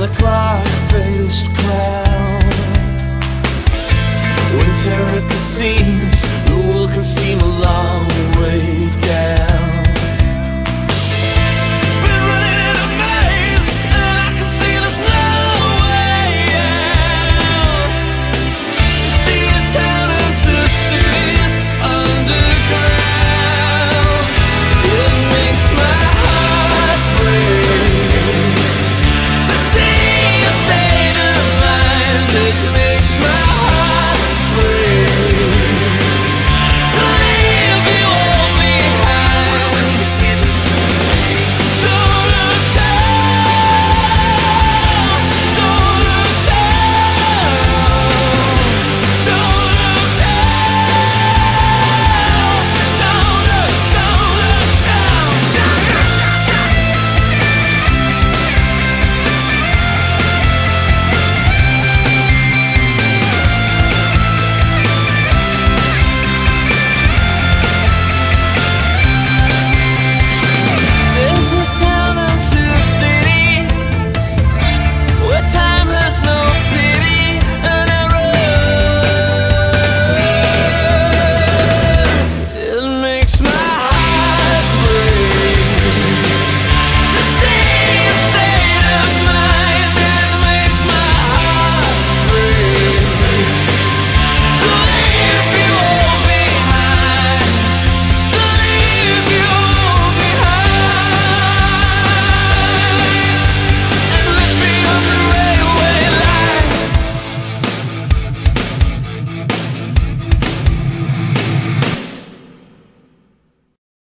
and the clock-faced clown Winter at the sea